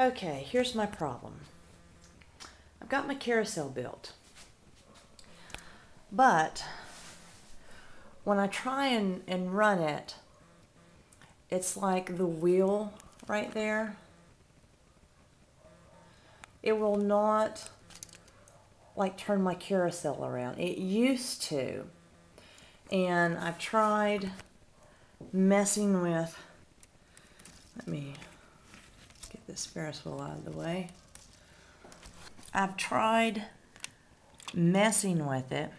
Okay, here's my problem. I've got my carousel built. But when I try and, and run it, it's like the wheel right there. It will not like turn my carousel around. It used to. And I've tried messing with, let me this Ferris wheel out of the way. I've tried messing with it.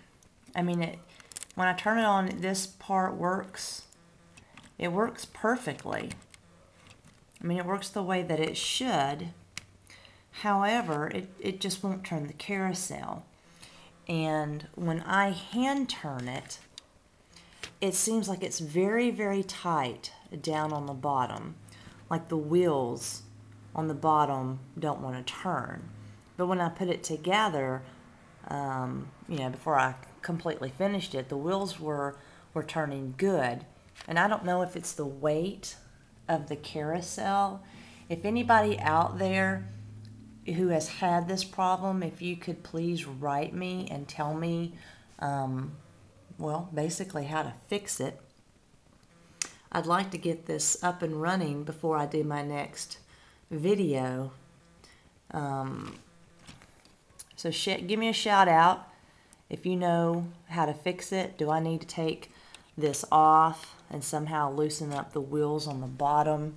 I mean, it when I turn it on, this part works. It works perfectly. I mean, it works the way that it should. However, it, it just won't turn the carousel. And when I hand turn it, it seems like it's very, very tight down on the bottom. Like the wheels on the bottom don't want to turn. But when I put it together, um, you know, before I completely finished it, the wheels were, were turning good. And I don't know if it's the weight of the carousel. If anybody out there who has had this problem, if you could please write me and tell me, um, well, basically how to fix it. I'd like to get this up and running before I do my next video. Um, so give me a shout out if you know how to fix it. Do I need to take this off and somehow loosen up the wheels on the bottom?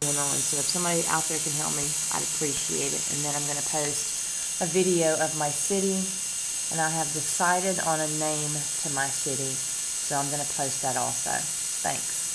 So if somebody out there can help me, I'd appreciate it. And then I'm going to post a video of my city. And I have decided on a name to my city. So I'm going to post that also. Thanks.